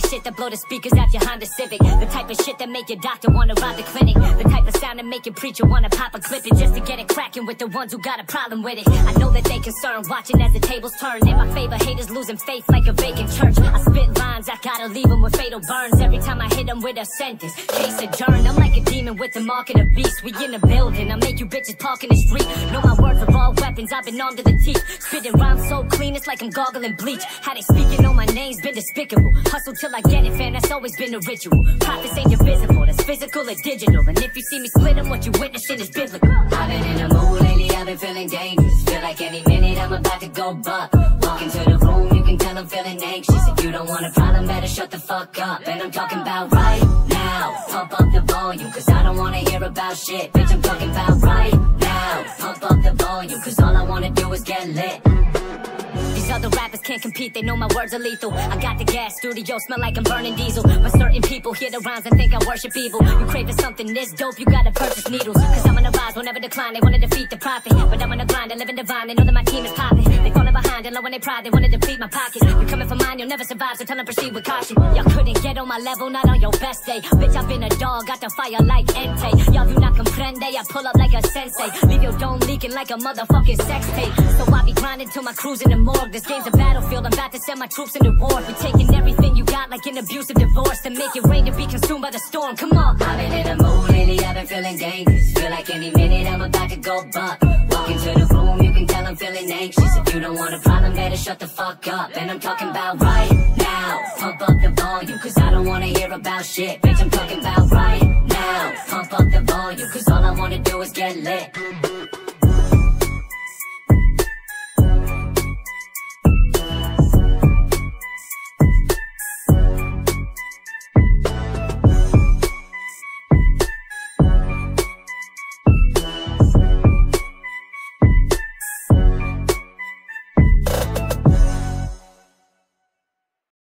that shit that blow the speakers out your Honda Civic. The type of shit that make your doctor wanna rob the clinic. The type of sound that make your preacher wanna pop a clip it just to get it cracking with the ones who got a problem with it. I know that they concerned watching as the tables turn. In my favor, haters losing faith like a vacant church. I spit I gotta leave them with fatal burns. Every time I hit them with a sentence, case adjourned. I'm like a demon with the mark of the beast. We in the building, I make you bitches park in the street. Know my words of all weapons, I've been armed to the teeth. Spitting rhymes so clean, it's like I'm gargling bleach. How they speaking on my name's been despicable. Hustle till I get it, fam, that's always been the ritual. Profits ain't invisible, that's physical or digital. And if you see me split 'em, what you witnessing is biblical. I've been in a mood lately, I've been feeling dangerous. Feel like any minute I'm about to go buck. Walk into the room, tell I'm feeling anxious. If you don't want a problem, better shut the fuck up. And I'm talking about right now. Pump up the volume, cause I don't wanna hear about shit. Bitch, I'm talking about right now. Pump up the volume, cause all I wanna do is get lit. Other rappers can't compete, they know my words are lethal. I got the gas, studio smell like I'm burning diesel. But certain people hear the rhymes and think I worship evil. You craving something this dope, you gotta purchase needles. Cause I'm on the rise, will never decline, they wanna defeat the profit. But I'm on the grind, I live in divine, they know that my team is popping. They falling behind and low when they pride, they wanna deplete my pockets. You coming for mine, you'll never survive, so tell them proceed with caution. Y'all couldn't get on my level, not on your best day. Bitch, I've been a dog, got the fire like Entei. Y'all do not comprende, I pull up like a sensei. Leave your dome leaking like a motherfucking sex tape. So I grinding till my crew's in the morgue. This game's a battlefield, I'm about to send my troops into war. We taking everything you got like an abusive divorce to make it rain to be consumed by the storm. Come on. I've been in a mood lately, I've been feeling dangerous. Feel like any minute I'm about to go buck. Walk into the room, you can tell I'm feeling anxious. If you don't want a problem, better shut the fuck up. And I'm talking about right now. Pump up the volume, cause I don't wanna hear about shit. Bitch, I'm talking about right now. Pump up the volume, cause all I wanna do is get lit.